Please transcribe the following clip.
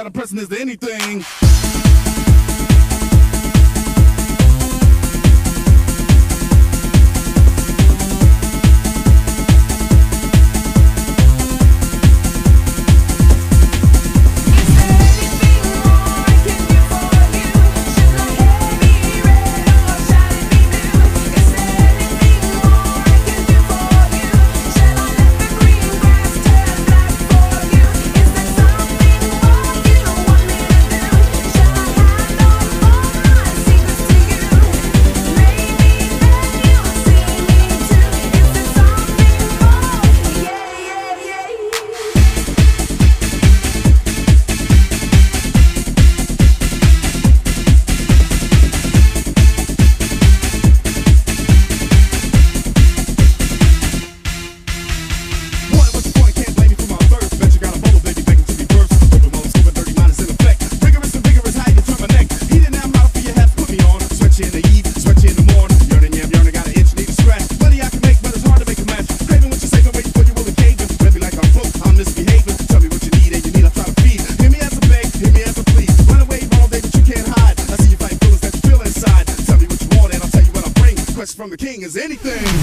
that I'm pressing is anything. is anything.